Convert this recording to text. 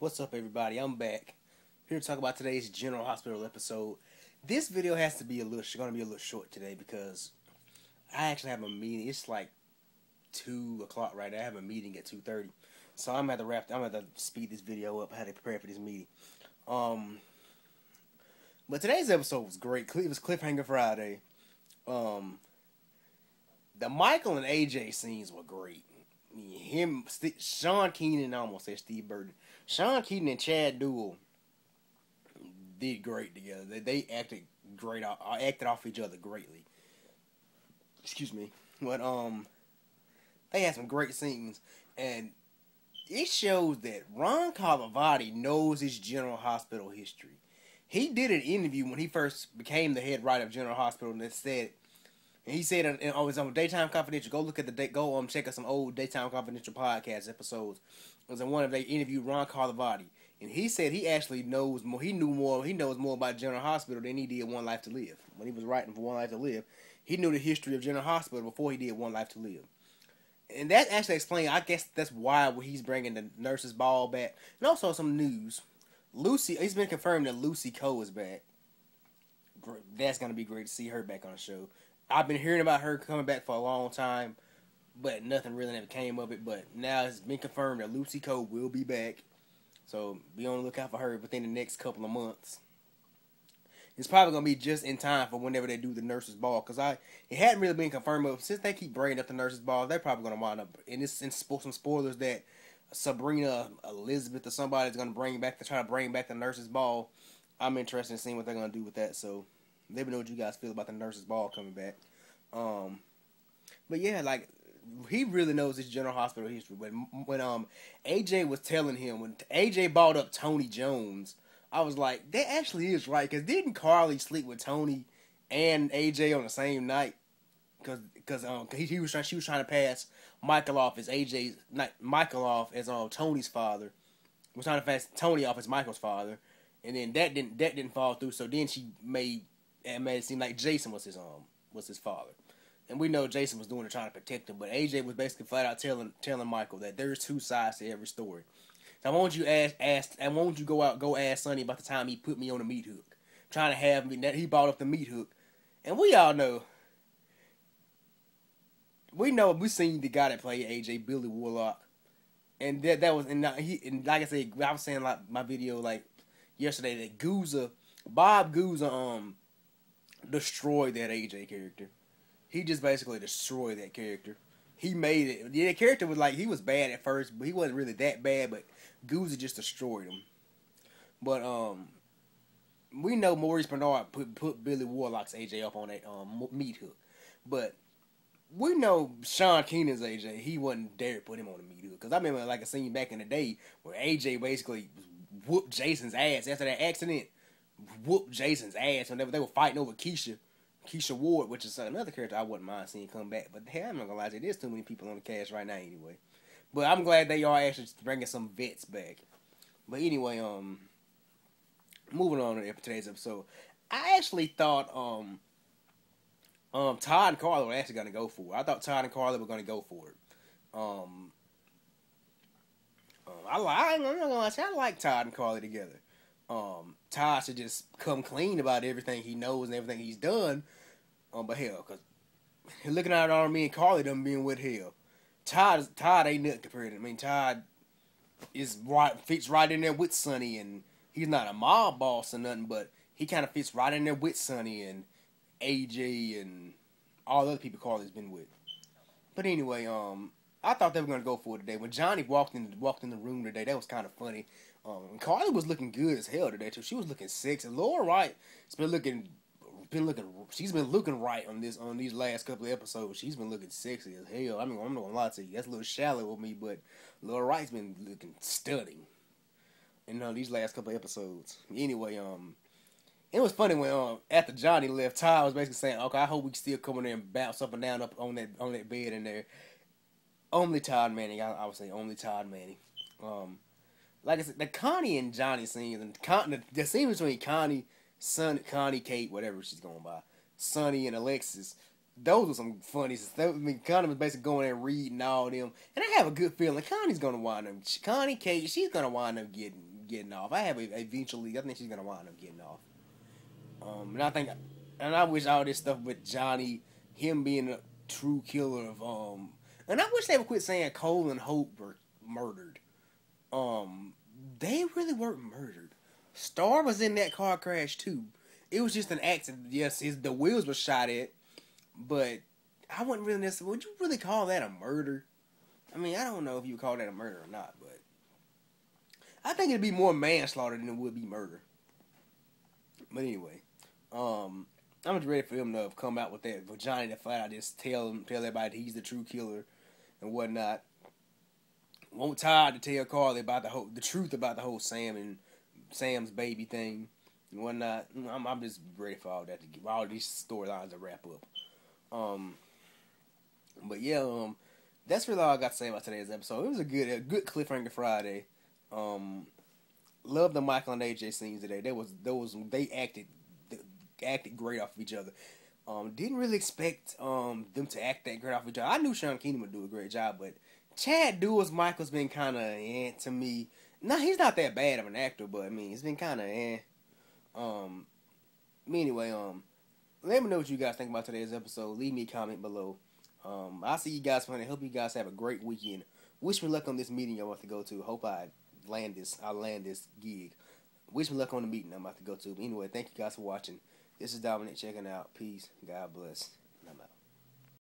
What's up, everybody? I'm back here to talk about today's General Hospital episode. This video has to be a little, going to be a little short today because I actually have a meeting. It's like two o'clock right now. I have a meeting at two thirty, so I'm at the wrap. I'm at the speed this video up. I had to prepare for this meeting. Um, but today's episode was great. It was Cliffhanger Friday. Um, the Michael and AJ scenes were great. Him, Sean Kanan almost said Steve Burton. Sean Kanan and Chad Duell did great together. They, they acted great, uh, acted off each other greatly. Excuse me, but um, they had some great scenes, and it shows that Ron Carlivati knows his General Hospital history. He did an interview when he first became the head writer of General Hospital, and it said and he said on, on his own Daytime Confidential, go look at the day, go um check out some old Daytime Confidential podcast episodes. It was in one of they interviewed Ron Carlivati, and he said he actually knows more. He knew more. He knows more about General Hospital than he did One Life to Live. When he was writing for One Life to Live, he knew the history of General Hospital before he did One Life to Live. And that actually explains. I guess that's why he's bringing the nurses' ball back, and also some news. Lucy, it's been confirmed that Lucy Coe is back. That's gonna be great to see her back on the show. I've been hearing about her coming back for a long time, but nothing really ever came of it. But now it's been confirmed that Lucy Coe will be back. So be on the lookout for her within the next couple of months. It's probably gonna be just in time for whenever they do the nurses' ball, cause I it hadn't really been confirmed, but since they keep bringing up the nurses' ball, they're probably gonna wind up. And it's in some spoilers that Sabrina Elizabeth or somebody is gonna bring back to try to bring back the nurses' ball. I'm interested in seeing what they're gonna do with that. So let me know what you guys feel about the nurses' ball coming back. Um, but yeah, like he really knows his General Hospital history. When when um AJ was telling him when AJ bought up Tony Jones, I was like, that actually is right. Cause didn't Carly sleep with Tony and AJ on the same night? Cause cause um he, he was trying she was trying to pass Michael off as AJ's not Michael off as um Tony's father. Was trying to pass Tony off as Michael's father, and then that didn't that didn't fall through. So then she made and made it seem like Jason was his um was his father. And we know Jason was doing it trying to protect him, but AJ was basically flat out telling telling Michael that there's two sides to every story. So I want you ask ask I want you go out go ask Sonny about the time he put me on the meat hook, trying to have me that he bought up the meat hook, and we all know. We know we've seen the guy that played AJ Billy Warlock, and that that was and he and like I said I was saying like my video like yesterday that Guza Bob Guza um destroyed that AJ character. He just basically destroyed that character. He made it. Yeah, the character was like he was bad at first, but he wasn't really that bad. But Guza just destroyed him. But um, we know Maurice Benard put put Billy Warlock's AJ up on that um meat hook, but we know Sean Kanan's AJ. He wasn't dare put him on the meat hook because I remember like a scene back in the day where AJ basically whooped Jason's ass after that accident whooped Jason's ass whenever they were fighting over Keesha. Keesha Ward, which is another character I wouldn't mind seeing come back. But hey, I'm not gonna lie, there's too many people on the cast right now anyway. But I'm glad they are actually bringing some vets back. But anyway, um, moving on to today's episode, I actually thought um, um, Todd and Carla were actually gonna go for it. I thought Todd and Carla were gonna go for it. Um, um I, I, I'm not gonna lie, I like Todd and Carla together um, Todd should just come clean about everything he knows and everything he's done. Um, but hell, cause looking at all me and Carly them being with hell, Todd Todd ain't nothing compared to. Him. I mean, Todd is right fits right in there with Sonny, and he's not a mob boss or nothing, but he kind of fits right in there with Sonny and AJ and all the other people Carly's been with. But anyway, um, I thought they were gonna go for it today. When Johnny walked in walked in the room today, that was kind of funny. Um, Carly was looking good as hell today too. She was looking sexy. Laura Wright has been looking, been looking. She's been looking right on this on these last couple of episodes. She's been looking sexy as hell. I mean, I'm not gonna lie to you. That's a little shallow with me, but Laura Wright's been looking stunning. In uh, these last couple of episodes. Anyway, um, it was funny when um after Johnny left, Ty was basically saying, "Okay, I hope we still come in there and bounce up and down up on that on that bed in there." Only Todd Manning. I, I would say only Todd Manning. Um, like I said, the Connie and Johnny scenes and Con- the, the scene between Connie, Son, Connie, Kate, whatever she's going by, Sonny and Alexis. Those were some funny. I mean, Connie was basically going and reading all them, and I have a good feeling Connie's gonna wind up. Connie, Kate, she's gonna wind up getting getting off. I have eventually. I think she's gonna wind up getting off. Um, and I think, and I wish all this stuff with Johnny, him being a true killer of um, and I wish they would quit saying Cole and Hope were murdered. Um, they really weren't murdered. Starr was in that car crash too. It was just an accident. Yes, his the wheels were shot at, but I wouldn't really necessarily. Would you really call that a murder? I mean, I don't know if you would call that a murder or not, but I think it'd be more manslaughter than it would be murder. But anyway, um, I'm just ready for him to come out with that Johnny to flat out just tell him, tell everybody he's the true killer and whatnot. Won't tired to tell Carly about the whole the truth about the whole Sam and Sam's baby thing and whatnot. I'm, I'm just ready for all that to get all these storylines to wrap up. Um, but yeah, um, that's really all I got to say about today's episode. It was a good, a good cliffhanger Friday. Um, love the Michael and AJ scenes today. They was those they acted acted great off of each other. Um, didn't really expect um them to act that great off each other. I knew Sean Kanan would do a great job, but Chad Duell's Michael's been kind of eh to me. No, he's not that bad of an actor, but I mean, it's been kind of eh. Um, anyway, um, let me know what you guys think about today's episode. Leave me a comment below. Um, I'll see you guys I Hope you guys have a great weekend. Wish me luck on this meeting I'm about to go to. Hope I land this. I land this gig. Wish me luck on the meeting I'm about to go to. But anyway, thank you guys for watching. This is Dominic checking out. Peace. God bless.